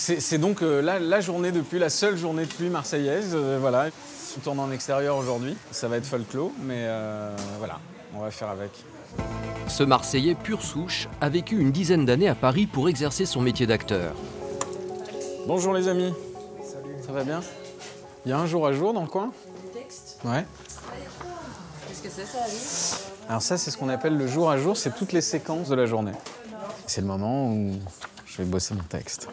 C'est donc euh, la, la, journée de pluie, la seule journée de pluie marseillaise. Euh, voilà. On tourne en extérieur aujourd'hui. Ça va être folklore, mais euh, voilà, on va faire avec. Ce Marseillais pure souche a vécu une dizaine d'années à Paris pour exercer son métier d'acteur. Bonjour les amis. Salut. Ça va bien? Il y a un jour à jour dans le coin? Texte? Ouais. Qu'est-ce que c'est ça, Alors ça, c'est ce qu'on appelle le jour à jour. C'est toutes les séquences de la journée. C'est le moment où je vais bosser mon texte.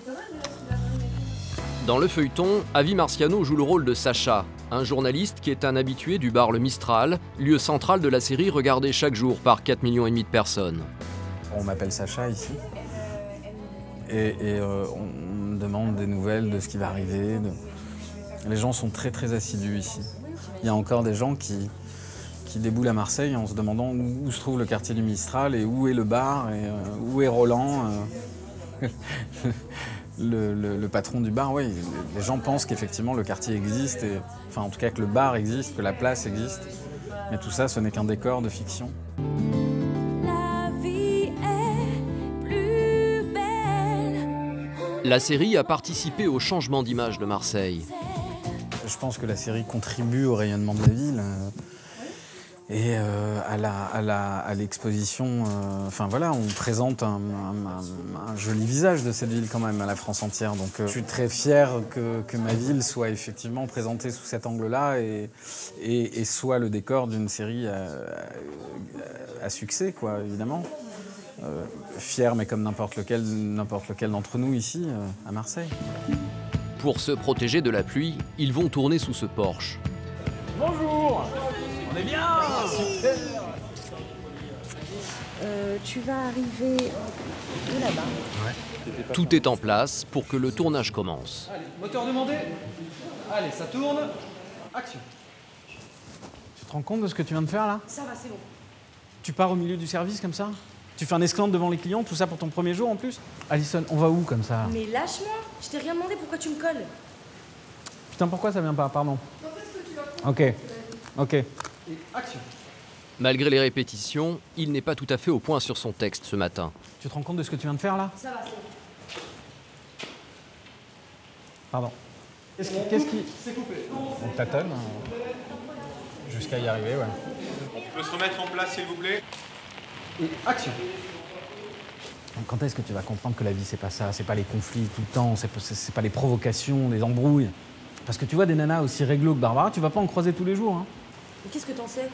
Dans le feuilleton, Avi Marciano joue le rôle de Sacha, un journaliste qui est un habitué du bar Le Mistral, lieu central de la série regardée chaque jour par 4 millions de personnes. On m'appelle Sacha ici. Et, et euh, on me demande des nouvelles de ce qui va arriver. de- Les gens sont très très assidus ici. Il y a encore des gens qui, qui déboulent à Marseille en se demandant où, où se trouve le quartier du Mistral et où est le bar et euh, où est Roland. euh. le, le- le patron du bar, oui, les gens pensent qu'effectivement le quartier existe, et, enfin en tout cas que le bar existe, que la place existe. Mais tout ça, ce n'est qu'un décor de fiction. La vie est plus belle. La série a participé au changement d'image de Marseille. Je pense que la série contribue au rayonnement de la ville euh, et euh, à la- à l'exposition. euh, Enfin voilà, on présente un, joli visage de cette ville quand même à la France entière. Donc euh, je suis très fier que, ma ville soit effectivement présentée sous cet angle-là et, soit le décor d'une série à, à- succès, quoi, évidemment. Fier, mais comme n'importe lequel, n'importe lequel d'entre nous ici à Marseille. Pour se protéger de la pluie, ils vont tourner sous ce Porsche. Bonjour On est bien Euh, tu vas arriver de là-bas. Tout est en place pour que le tournage commence. Allez, moteur demandé. Allez, ça tourne. Action. Tu te rends compte de ce que tu viens de faire là? Ça va, c'est bon. Tu pars au milieu du service comme ça? Tu fais un esclandre devant les clients, tout ça pour ton premier jour en plus? Alison, on va où comme ça? Mais lâche-moi Je t'ai rien demandé, pourquoi tu me colles? Putain, pourquoi ça vient pas? Pardon. Ok, ok. Et action. Malgré les répétitions, il n'est pas tout à fait au point sur son texte ce matin. Tu te rends compte de ce que tu viens de faire là? Ça va, c'est bon. Pardon. Qu'est-ce qui. Qu'est-ce qui... C'est coupé. On tâtonne euh, jusqu'à y arriver, ouais. On peut se remettre en place, s'il vous plaît Et action. Quand est-ce que tu vas comprendre que la vie c'est pas ça? C'est pas les conflits tout le temps, c'est pas les provocations, les embrouilles? Parce que tu vois des nanas aussi réglo que Barbara, tu vas pas en croiser tous les jours. Hein. Mais qu'est-ce que t'en sais?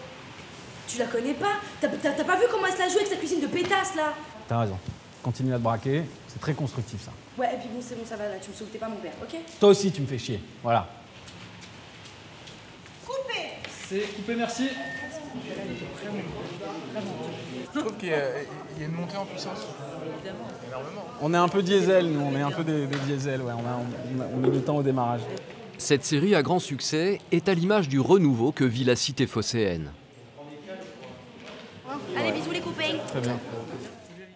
Tu la connais pas? T'as pas vu comment elle se la joue avec sa cuisine de pétasse, là? T'as raison. Continue à te braquer, c'est très constructif ça. Ouais, et puis bon, c'est bon, ça va, là, tu me sauves, t'es pas mon père, ok? Toi aussi tu me fais chier. Voilà. C'est coupé, merci. Je trouve qu'il y, y a une montée en puissance. On est un peu diesel, nous, on est un peu des, des diesel, ouais. On, a, on, a- on met du temps au démarrage. Cette série à grand succès est à l'image du renouveau que vit la cité phocéenne. Allez, bisous les copains. Très bien.